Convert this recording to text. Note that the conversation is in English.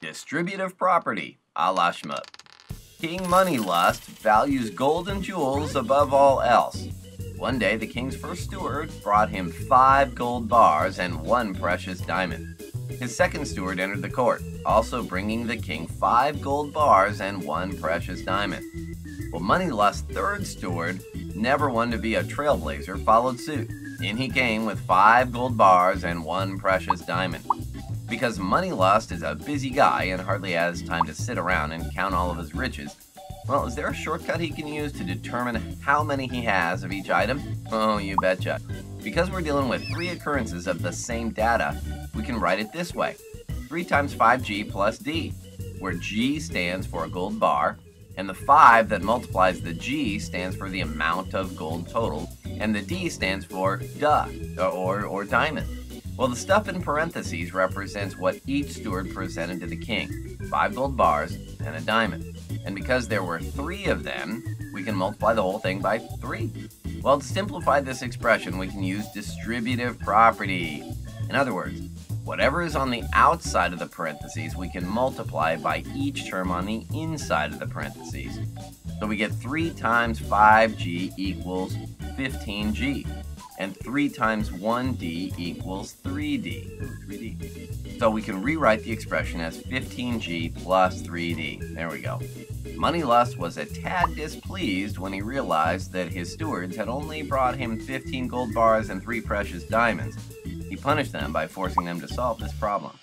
Distributive property, a la Shmoop. King Moneylust values gold and jewels above all else. One day, the king's first steward brought him five gold bars and one precious diamond. His second steward entered the court, also bringing the king five gold bars and one precious diamond. Well, Moneylust's third steward, never one to be a trailblazer, followed suit. In he came with five gold bars and one precious diamond. Because Moneylust is a busy guy and hardly has time to sit around and count all of his riches, well, is there a shortcut he can use to determine how many he has of each item? Oh, you betcha. Because we're dealing with three occurrences of the same data, we can write it this way 3 times 5g plus d, where g stands for a gold bar, and the 5 that multiplies the g stands for the amount of gold total, and the d stands for duh, or, or diamond. Well, the stuff in parentheses represents what each steward presented to the king five gold bars and a diamond. And because there were three of them, we can multiply the whole thing by three. Well, to simplify this expression, we can use distributive property. In other words, whatever is on the outside of the parentheses, we can multiply by each term on the inside of the parentheses. So we get 3 times 5g equals 15g and 3 times 1d equals 3d. Ooh, 3d. So we can rewrite the expression as 15g plus 3d. There we go. Moneylust was a tad displeased when he realized that his stewards had only brought him 15 gold bars and 3 precious diamonds. He punished them by forcing them to solve this problem.